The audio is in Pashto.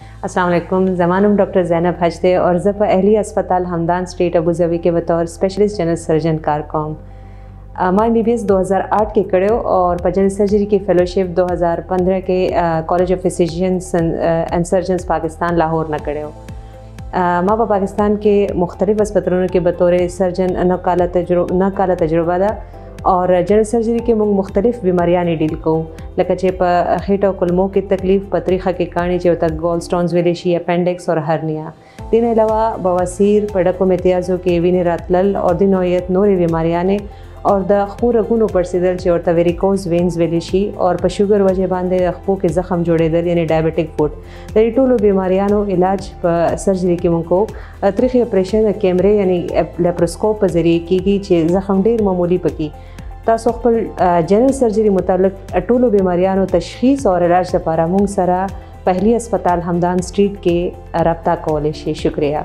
السلام علیکم زما نوم ډاکټر زینب حج دی او زه په اهلي هسپتال همدان سټریټ ابوظبي کې به تور سپیشلیست جنرال سرجن کار کوم ما ایم بی بی ایس 2008 کې کړو او په جنرال سرجری کې فیلوشپ 2015 کې کالج اف فزیشنز اینڈ سرجنز پاکستان لاهور نه کړو ما په پاکستان کې مختلف هسپتالونو کې به تور سرجن نه کاله تجربه نه کاله تجربه ده او جنرال سرجری کې موږ مختلف بیماریاں ډیل کوو لکه چې په خېټه او کلمو کې تکلیف په تریخه کې کانی چې وته ګول سټونز ویل شي اپنډکس او هرنیا دین علاوه بواسیر په ډکو امتیازو کې وینې راتلل او د نوعیت نورې بیماریاں او د خپو رګونو پر سیدل چې ورته ویریکوز وینز ویل شي او په شوګر وجه باندې خپو کې زخم جوړېدل یعنی ډایبټیک فوټ د ټولو بیماریانو علاج په سرجری کې مونږ کو تریخي اپریشن کیمرې یعنی لیپروسکوپ په ذریعه کیږي چې زخم ډیر معمولی پکې تاسو خپل جنرال سرجری متعلق ټولو بیماریانو تشخیص او علاج لپاره موږ سره پهلی هسپتال همدان سټریټ کې رابطه کولای شئ شکریا